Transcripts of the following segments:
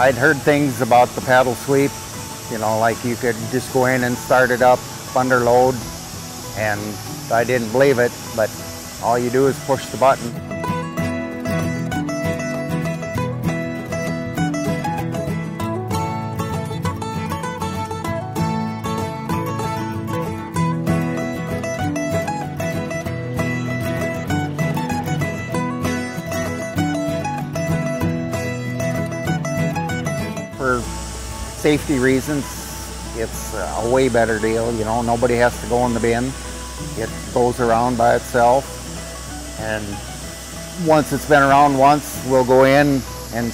I'd heard things about the paddle sweep, you know, like you could just go in and start it up under load, and I didn't believe it, but all you do is push the button. For safety reasons, it's a way better deal. You know, nobody has to go in the bin. It goes around by itself. And once it's been around once, we'll go in and,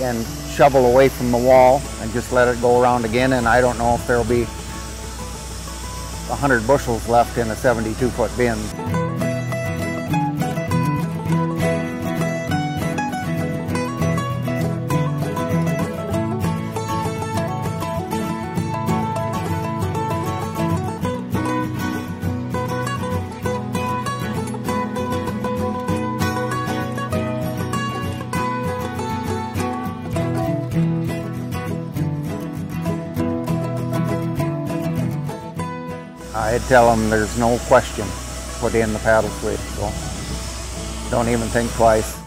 and shovel away from the wall and just let it go around again. And I don't know if there'll be 100 bushels left in a 72 foot bin. I'd tell them there's no question, put in the paddle sweep, so don't even think twice.